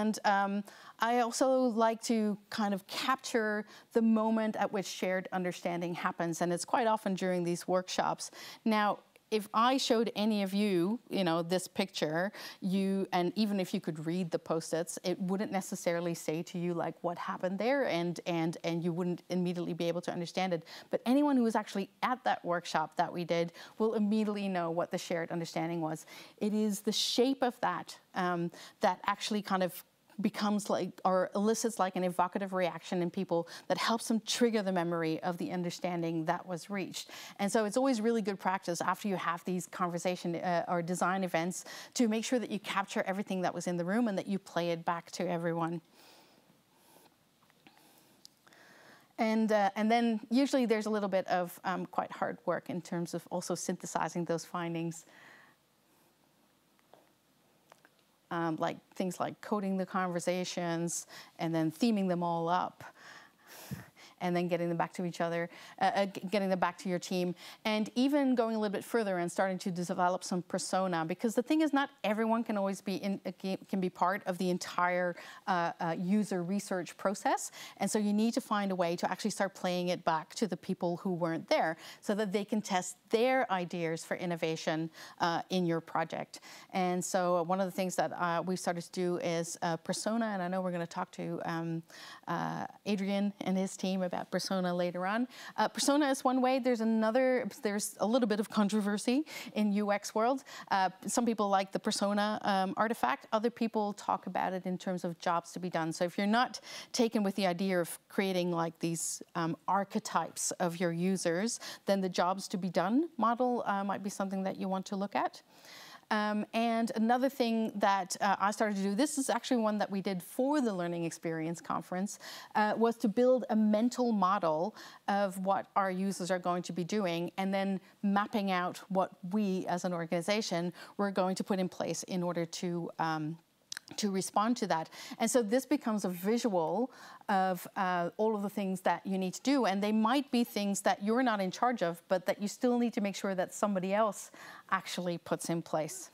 And um, I also like to kind of capture the moment at which shared understanding happens. And it's quite often during these workshops. Now, if I showed any of you, you know, this picture, you, and even if you could read the post-its, it wouldn't necessarily say to you like what happened there, and and and you wouldn't immediately be able to understand it. But anyone who was actually at that workshop that we did will immediately know what the shared understanding was. It is the shape of that um, that actually kind of becomes like or elicits like an evocative reaction in people that helps them trigger the memory of the understanding that was reached. And so it's always really good practice after you have these conversation uh, or design events to make sure that you capture everything that was in the room and that you play it back to everyone. And, uh, and then usually there's a little bit of um, quite hard work in terms of also synthesizing those findings um, like things like coding the conversations and then theming them all up and then getting them back to each other, uh, uh getting them back to your team, and even going a little bit further and starting to develop some persona. Because the thing is, not everyone can always be in, uh, can be part of the entire uh, uh, user research process, and so you need to find a way to actually start playing it back to the people who weren't there, so that they can test their ideas for innovation uh, in your project. And so one of the things that we've started to do is persona, and I know we're going to talk to um, Adrian and his team about persona later on. Uh, persona is one way. There's another, there's a little bit of controversy in UX world. Uh, some people like the persona um, artifact. Other people talk about it in terms of jobs to be done. So if you're not taken with the idea of creating like these um, archetypes of your users, then the jobs to be done model uh, might be something that you want to look at. Um, and another thing that uh, I started to do, this is actually one that we did for the Learning Experience Conference, uh, was to build a mental model of what our users are going to be doing and then mapping out what we as an organization were going to put in place in order to um, to respond to that. And so this becomes a visual of uh, all of the things that you need to do. And they might be things that you're not in charge of, but that you still need to make sure that somebody else actually puts in place.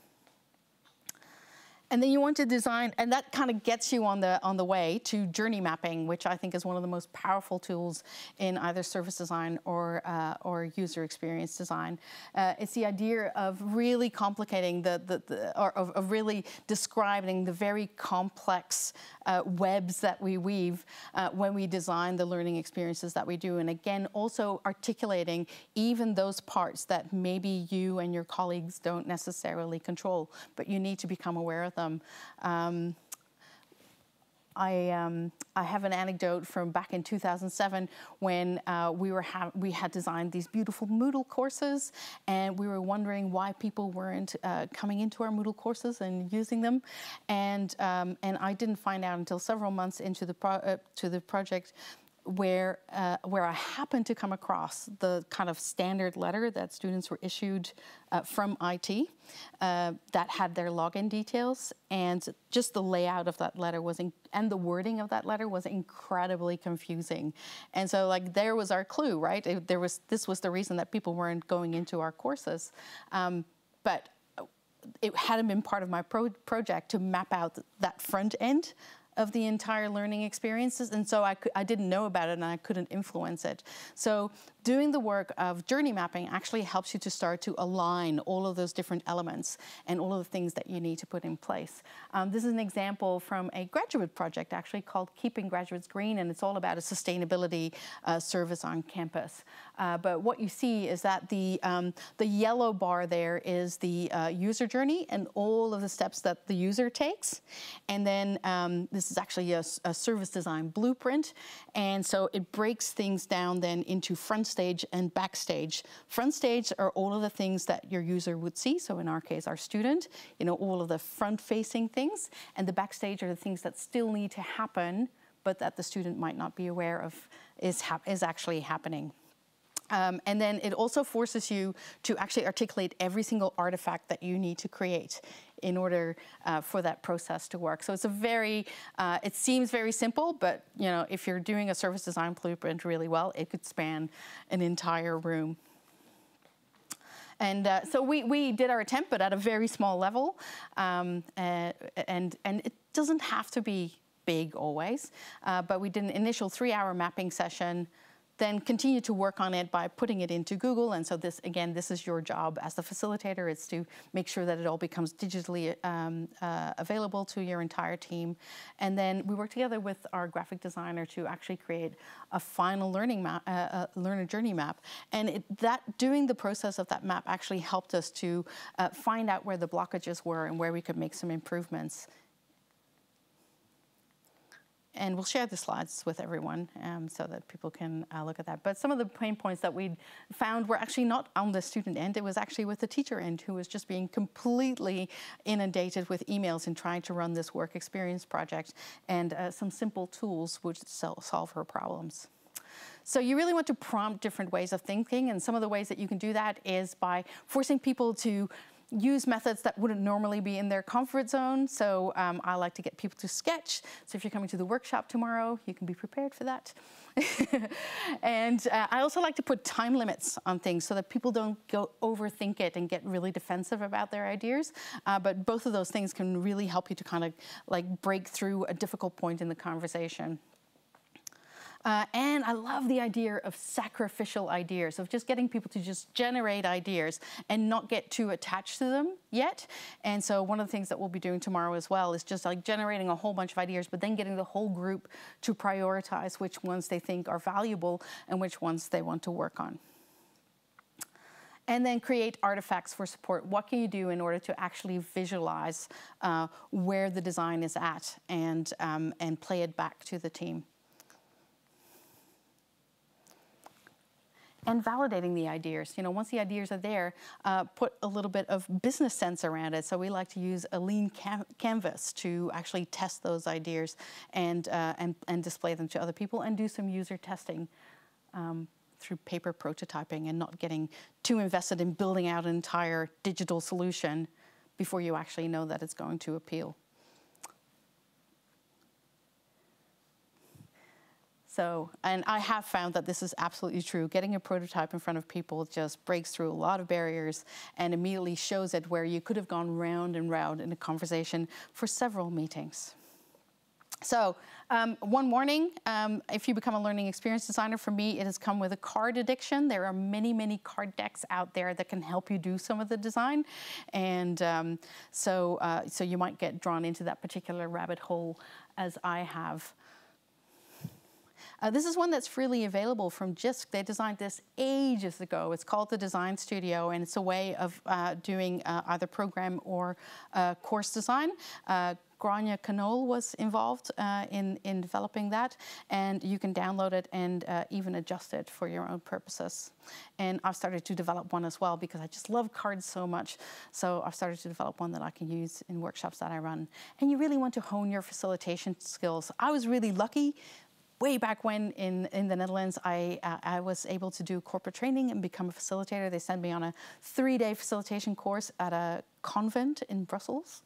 And then you want to design, and that kind of gets you on the on the way to journey mapping, which I think is one of the most powerful tools in either service design or uh, or user experience design. Uh, it's the idea of really complicating the the, the or of, of, really describing the very complex uh, webs that we weave uh, when we design the learning experiences that we do, and again also articulating even those parts that maybe you and your colleagues don't necessarily control, but you need to become aware of them. Um, I, um, I have an anecdote from back in 2007 when uh, we, were we had designed these beautiful Moodle courses and we were wondering why people weren't uh, coming into our Moodle courses and using them. And, um, and I didn't find out until several months into the, uh, to the project where, uh, where I happened to come across the kind of standard letter that students were issued uh, from IT uh, that had their login details, and just the layout of that letter was, and the wording of that letter was incredibly confusing. And so, like, there was our clue, right? It, there was this was the reason that people weren't going into our courses, um, but it hadn't been part of my pro project to map out that front end of the entire learning experiences. And so I, I didn't know about it and I couldn't influence it. So doing the work of journey mapping actually helps you to start to align all of those different elements and all of the things that you need to put in place. Um, this is an example from a graduate project actually called Keeping Graduates Green, and it's all about a sustainability uh, service on campus. Uh, but what you see is that the, um, the yellow bar there is the uh, user journey and all of the steps that the user takes. And then um, this is actually a, a service design blueprint. And so it breaks things down then into front stage and backstage. Front stage are all of the things that your user would see. So in our case, our student, you know, all of the front facing things. And the backstage are the things that still need to happen, but that the student might not be aware of is, is actually happening. Um, and then it also forces you to actually articulate every single artifact that you need to create in order uh, for that process to work. So it's a very, uh, it seems very simple, but you know, if you're doing a service design blueprint really well, it could span an entire room. And uh, so we, we did our attempt, but at a very small level. Um, uh, and, and it doesn't have to be big always, uh, but we did an initial three hour mapping session then continue to work on it by putting it into Google. And so this, again, this is your job as the facilitator. It's to make sure that it all becomes digitally um, uh, available to your entire team. And then we work together with our graphic designer to actually create a final learning map, uh, a learner journey map. And it, that doing the process of that map actually helped us to uh, find out where the blockages were and where we could make some improvements and we'll share the slides with everyone um, so that people can uh, look at that. But some of the pain points that we found were actually not on the student end, it was actually with the teacher end who was just being completely inundated with emails and trying to run this work experience project and uh, some simple tools would solve her problems. So you really want to prompt different ways of thinking and some of the ways that you can do that is by forcing people to use methods that wouldn't normally be in their comfort zone. So um, I like to get people to sketch. So if you're coming to the workshop tomorrow, you can be prepared for that. and uh, I also like to put time limits on things so that people don't go overthink it and get really defensive about their ideas. Uh, but both of those things can really help you to kind of like break through a difficult point in the conversation. Uh, and I love the idea of sacrificial ideas, of just getting people to just generate ideas and not get too attached to them yet. And so one of the things that we'll be doing tomorrow as well is just like generating a whole bunch of ideas, but then getting the whole group to prioritize which ones they think are valuable and which ones they want to work on and then create artifacts for support. What can you do in order to actually visualize uh, where the design is at and, um, and play it back to the team? And validating the ideas. You know, once the ideas are there, uh, put a little bit of business sense around it. So we like to use a lean cam canvas to actually test those ideas and, uh, and, and display them to other people and do some user testing. Um, through paper prototyping and not getting too invested in building out an entire digital solution before you actually know that it's going to appeal. So, and I have found that this is absolutely true. Getting a prototype in front of people just breaks through a lot of barriers and immediately shows it where you could have gone round and round in a conversation for several meetings. So um, one warning, um, if you become a learning experience designer, for me, it has come with a card addiction. There are many, many card decks out there that can help you do some of the design. And um, so, uh, so you might get drawn into that particular rabbit hole as I have. Uh, this is one that's freely available from JISC. They designed this ages ago. It's called the Design Studio, and it's a way of uh, doing uh, either program or uh, course design. Uh, Grainne Conole was involved uh, in, in developing that, and you can download it and uh, even adjust it for your own purposes. And I've started to develop one as well because I just love cards so much. So I've started to develop one that I can use in workshops that I run. And you really want to hone your facilitation skills. I was really lucky way back when in, in the Netherlands, I, uh, I was able to do corporate training and become a facilitator. They sent me on a three day facilitation course at a convent in Brussels.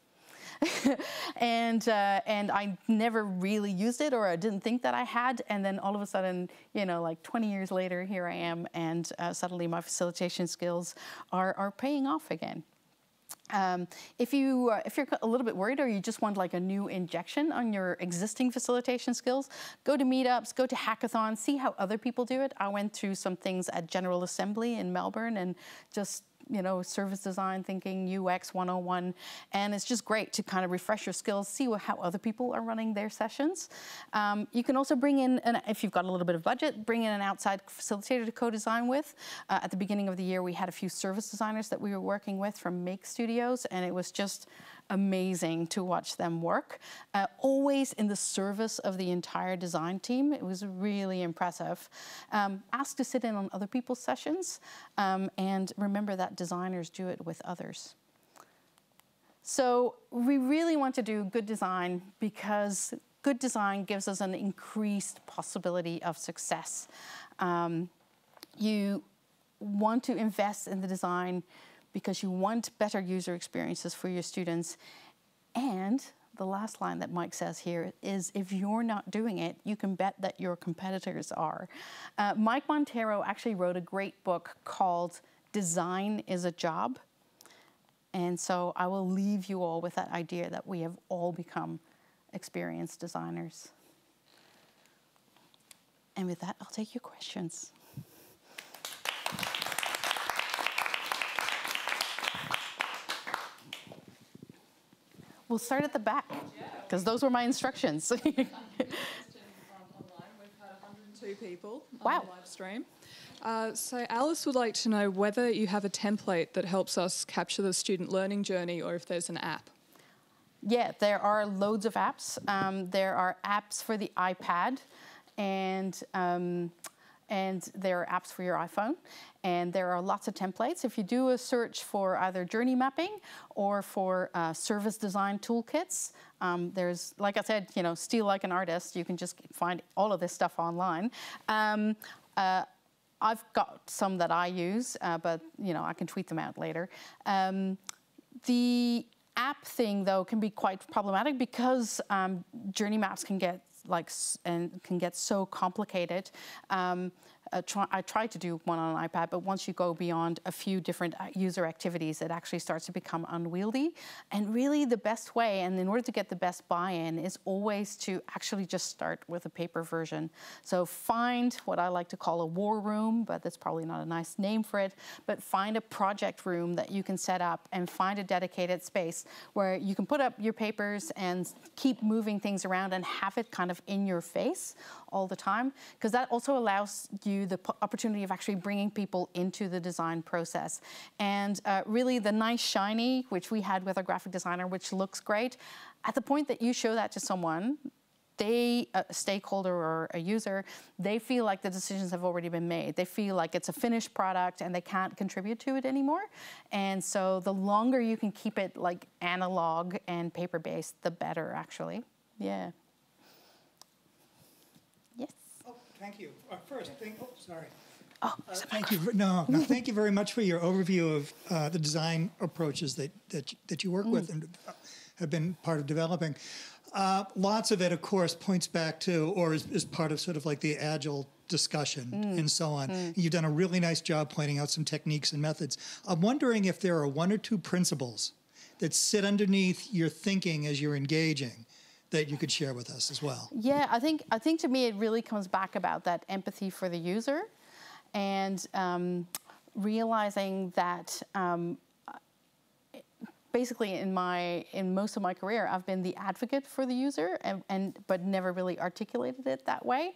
and uh, and I never really used it, or I didn't think that I had. And then all of a sudden, you know, like 20 years later, here I am, and uh, suddenly my facilitation skills are are paying off again. Um, if you uh, if you're a little bit worried or you just want like a new injection on your existing facilitation skills, go to meetups, go to hackathons, see how other people do it. I went through some things at General Assembly in Melbourne and just you know, service design thinking, UX 101. And it's just great to kind of refresh your skills, see what, how other people are running their sessions. Um, you can also bring in, an, if you've got a little bit of budget, bring in an outside facilitator to co-design with. Uh, at the beginning of the year, we had a few service designers that we were working with from Make Studios, and it was just amazing to watch them work, uh, always in the service of the entire design team. It was really impressive. Um, ask to sit in on other people's sessions um, and remember that designers do it with others. So we really want to do good design because good design gives us an increased possibility of success. Um, you want to invest in the design because you want better user experiences for your students. And the last line that Mike says here is if you're not doing it, you can bet that your competitors are. Uh, Mike Monteiro actually wrote a great book called Design is a Job. And so I will leave you all with that idea that we have all become experienced designers. And with that, I'll take your questions. We'll start at the back, because those were my instructions. people wow. the live stream. Uh, so Alice would like to know whether you have a template that helps us capture the student learning journey or if there's an app. Yeah, there are loads of apps. Um, there are apps for the iPad and um, and there are apps for your iPhone. And there are lots of templates. If you do a search for either journey mapping or for uh, service design toolkits, um, there's, like I said, you know, steal like an artist. You can just find all of this stuff online. Um, uh, I've got some that I use, uh, but you know, I can tweet them out later. Um, the app thing, though, can be quite problematic because um, journey maps can get like and can get so complicated. Um, uh, try, I try to do one on an iPad, but once you go beyond a few different uh, user activities, it actually starts to become unwieldy. And really, the best way, and in order to get the best buy-in, is always to actually just start with a paper version. So find what I like to call a war room, but that's probably not a nice name for it. But find a project room that you can set up, and find a dedicated space where you can put up your papers and keep moving things around and have it kind of in your face all the time, because that also allows you the opportunity of actually bringing people into the design process. And uh, really, the nice shiny, which we had with our graphic designer, which looks great, at the point that you show that to someone, they, a stakeholder or a user, they feel like the decisions have already been made. They feel like it's a finished product and they can't contribute to it anymore. And so the longer you can keep it like analog and paper-based, the better actually. Yeah. Thank you. Uh, First, thank, oh, sorry. Oh, Uh, Thank you, no, no, thank you very much for your overview of uh, the design approaches that, that, you- that you work with and uh, have been part of developing. Uh, Lots of it, of course, points back to, or is, is part of sort of like the agile discussion and so on. You've done a really nice job pointing out some techniques and methods. I'm wondering if there are one or two principles that sit underneath your thinking as you're engaging that you could share with us as well. Yeah, I think I think to me it really comes back about that empathy for the user, and um, realizing that um, basically in my in most of my career I've been the advocate for the user and, and but never really articulated it that way.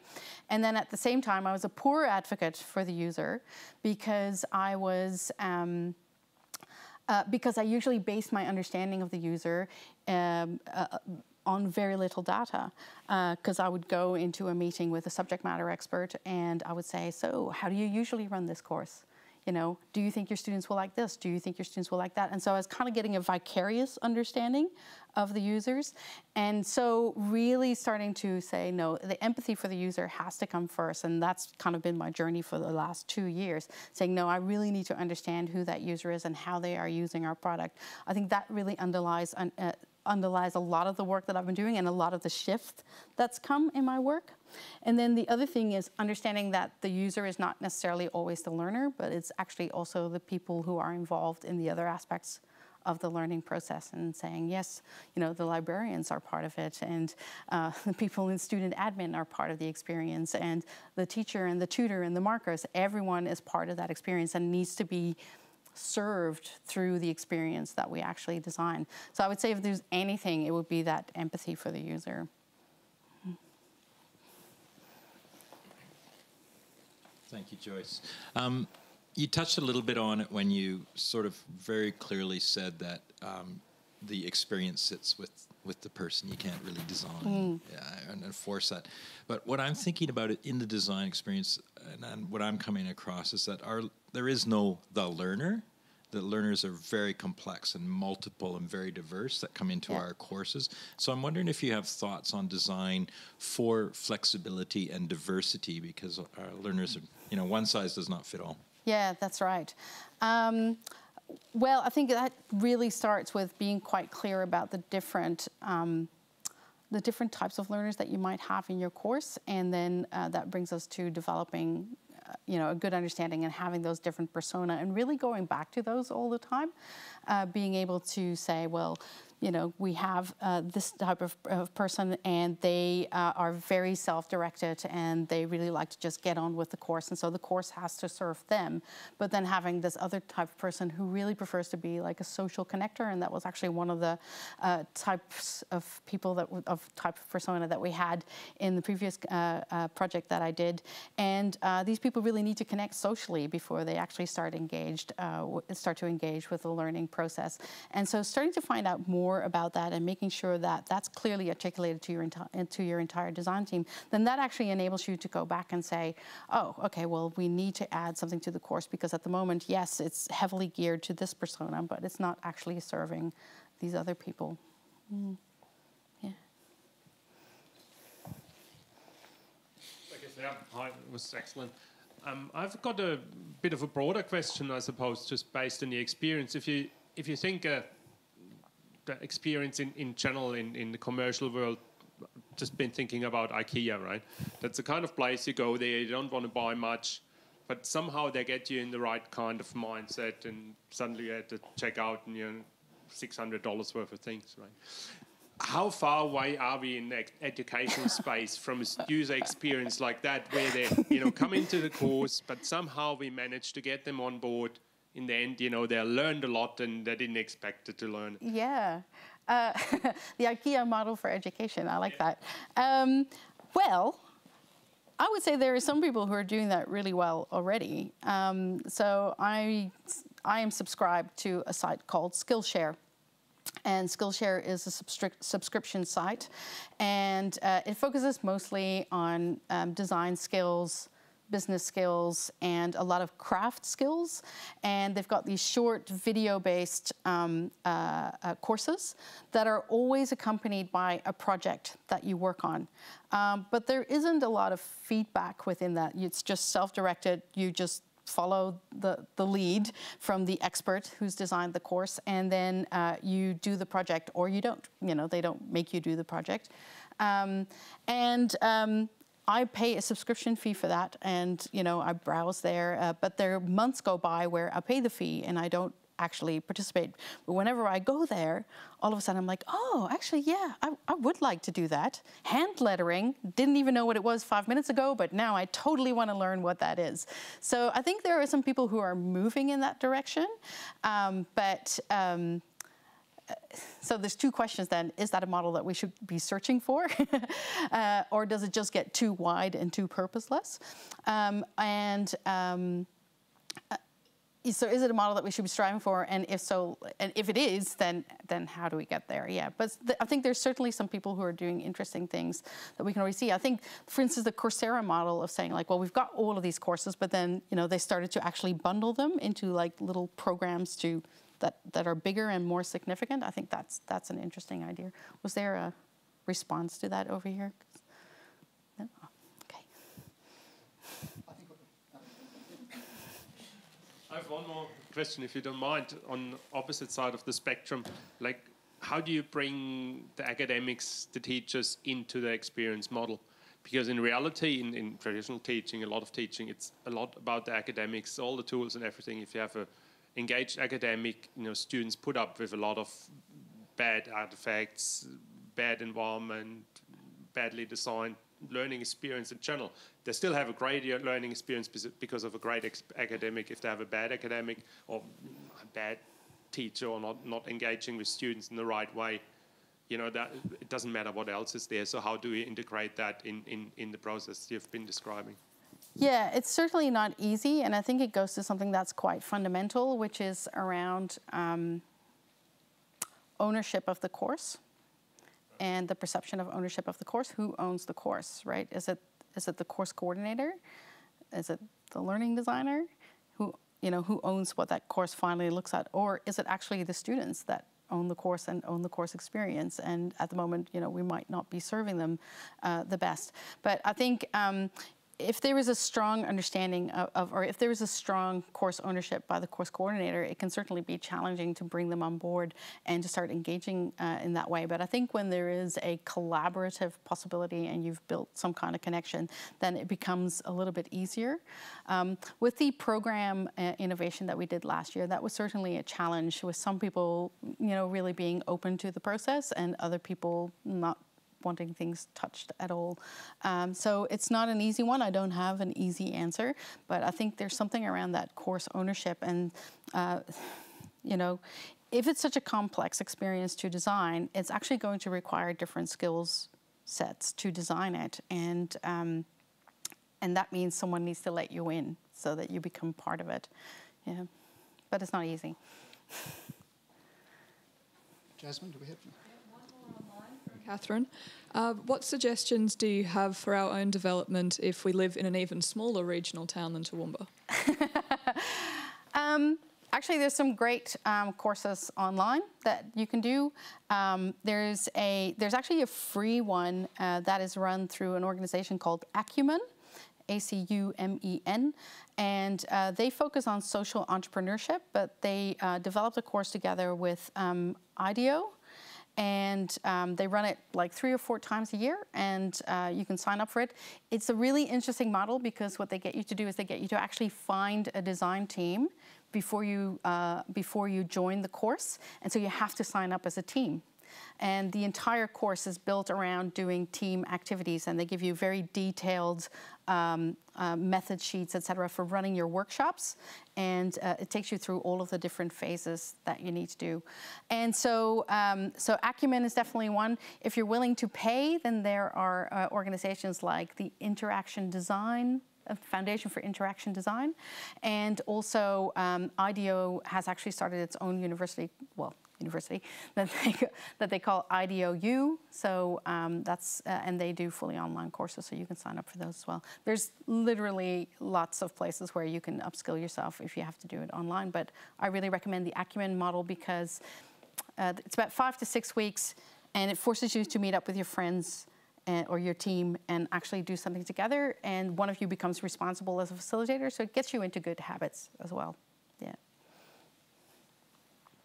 And then at the same time I was a poor advocate for the user because I was. Um, uh, because I usually base my understanding of the user um, uh, on very little data. Because uh, I would go into a meeting with a subject matter expert and I would say, So, how do you usually run this course? You know, do you think your students will like this? Do you think your students will like that? And so I was kind of getting a vicarious understanding of the users. And so really starting to say, no, the empathy for the user has to come first. And that's kind of been my journey for the last two years, saying, no, I really need to understand who that user is and how they are using our product. I think that really underlies, uh, underlies a lot of the work that I've been doing and a lot of the shift that's come in my work. And then the other thing is understanding that the user is not necessarily always the learner, but it's actually also the people who are involved in the other aspects of the learning process and saying, yes, you know, the librarians are part of it and uh, the people in student admin are part of the experience and the teacher and the tutor and the markers, everyone is part of that experience and needs to be served through the experience that we actually design. So I would say if there's anything, it would be that empathy for the user. Thank you, Joyce. Um, you touched a little bit on it when you sort of very clearly said that um, the experience sits with, with the person. You can't really design mm. yeah, and enforce that. But what I'm thinking about it in the design experience, and, and what I'm coming across is that our there is no the learner the learners are very complex and multiple and very diverse that come into yeah. our courses. So I'm wondering if you have thoughts on design for flexibility and diversity because our learners are, you know, one size does not fit all. Yeah, that's right. Um, well, I think that really starts with being quite clear about the different um, the different types of learners that you might have in your course, and then uh, that brings us to developing you know, a good understanding and having those different persona and really going back to those all the time, uh, being able to say, well, you know, we have uh, this type of, of, person and they uh, are very self-directed and they really like to just get on with the course. And so the course has to serve them. But then having this other type of person who really prefers to be like a social connector. And that was actually one of the uh, types of people that, of type of persona that we had in the previous uh, uh, project that I did. And uh, these people really need to connect socially before they actually start engaged, start to engage with the learning process. And so starting to find out more more about that and making sure that that's clearly articulated to your, to your entire design team, then that actually enables you to go back and say, oh, okay, well, we need to add something to the course because at the moment, yes, it's heavily geared to this persona, but it's not actually serving these other people. Mm. Yeah. yeah, hi, it was excellent. Um, I've got a bit of a broader question, I suppose, just based on the experience. If you if you think the experience in, in general in, in the commercial world just been thinking about IKEA, right? That's the kind of place you go there, you don't want to buy much, but somehow they get you in the right kind of mindset, and suddenly you have to check out and you know, six hundred dollars worth of things, right? How far away are we in the education space from a user experience like that, where they you know come into the course, but somehow we manage to get them on board? In the end, you know, they learned a lot and they didn't expect it to learn. Yeah. Uh, the IKEA model for education. I like that. Um, well, I would say there are some people who are doing that really well already. Um, so I, I am subscribed to a site called Skillshare. And Skillshare is a subscription site, and uh, it focuses mostly on um, design skills, business skills and a lot of craft skills. And they've got these short video-based um, uh, uh, courses that are always accompanied by a project that you work on. Um, but there isn't a lot of feedback within that. It's just self-directed. You just follow the, the lead from the expert who's designed the course, and then uh, you do the project or you don't. You know, they don't make you do the project. Um, and um, I pay a subscription fee for that, and you know I browse there. Uh, but there are months go by where I pay the fee and I don't actually participate. But whenever I go there, all of a sudden I'm like, oh, actually, yeah, I, I would like to do that. Hand lettering, didn't even know what it was five minutes ago, but now I totally want to learn what that is. So I think there are some people who are moving in that direction, um, but. Um, so there's two questions then. Is that a model that we should be searching for? uh, or does it just get too wide and too purposeless? Um, and um, uh, so is it a model that we should be striving for? And if so, and if it is, then then how do we get there? Yeah, but th I think there's certainly some people who are doing interesting things that we can already see. I think, for instance, the Coursera model of saying like, well, we've got all of these courses, but then you know they started to actually bundle them into like little programs to that, that are bigger and more significant, I think that's, that's an interesting idea. Was there a response to that over here? Okay. I have one more question, if you don't mind, on opposite side of the spectrum. Like, how do you bring the academics, the teachers, into the experience model? Because in reality, in, in traditional teaching, a lot of teaching, it's a lot about the academics, all the tools and everything. If you have a engaged academic, you know, students put up with a lot of bad artifacts, bad environment, badly designed learning experience in general. They still have a great learning experience because of a great academic. If they have a bad academic or a bad teacher or not, not engaging with students in the right way, you know, that it doesn't matter what else is there. So how do we integrate that in, in, in the process you've been describing? Yeah, it's certainly not easy, and I think it goes to something that's quite fundamental, which is around um, ownership of the course and the perception of ownership of the course. Who owns the course, right? Is it is it the course coordinator? Is it the learning designer? Who you know who owns what that course finally looks at, or is it actually the students that own the course and own the course experience. And at the moment, you know, we might not be serving them uh, the best. But I think um, if there is a strong understanding of, of, or if there is a strong course ownership by the course coordinator, it can certainly be challenging to bring them on board and to start engaging uh, in that way. But I think when there is a collaborative possibility and you've built some kind of connection, then it becomes a little bit easier. Um, with the program uh, innovation that we did last year, that was certainly a challenge with some people, you know, really being open to the process and other people not wanting things touched at all. Um, so it's not an easy one. I don't have an easy answer, but I think there's something around that course ownership and, uh, you know, if it's such a complex experience to design, it's actually going to require different skills sets to design it. And, um, and that means someone needs to let you in so that you become part of it. Yeah, but it's not easy. Jasmine, do we have? Catherine. Uh, what suggestions do you have for our own development if we live in an even smaller regional town than Toowoomba? um, actually, there's some great um, courses online that you can do. Um, there's a there's actually a free one uh, that is run through an organization called Acumen. A-C-U-M-E-N, and uh, they focus on social entrepreneurship, but they uh, developed a course together with um, IDEO, and um, they run it like three or four times a year, and uh, you can sign up for it. It's a really interesting model because what they get you to do is they get you to actually find a design team before you uh, before you join the course, and so you have to sign up as a team. And the entire course is built around doing team activities, and they give you very detailed um, uh, method sheets, et cetera, for running your workshops. And uh, it takes you through all of the different phases that you need to do. And so, um, so Acumen is definitely one. If you're willing to pay, then there are uh, organizations like the Interaction Design Foundation for Interaction Design. And also, um, IDEO has actually started its own university, well, university, that they, that they call IDEO U. So um, that's, uh, and they do fully online courses, so you can sign up for those as well. There's literally lots of places where you can upskill yourself if you have to do it online. But I really recommend the Acumen model because uh, it's about five to six weeks and it forces you to meet up with your friends and, or your team and actually do something together. And one of you becomes responsible as a facilitator, so it gets you into good habits as well. Yeah.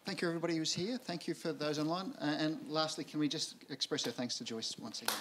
Thank you, everybody who's here. Thank you for those online. Uh, and lastly, can we just express our thanks to Joyce once again?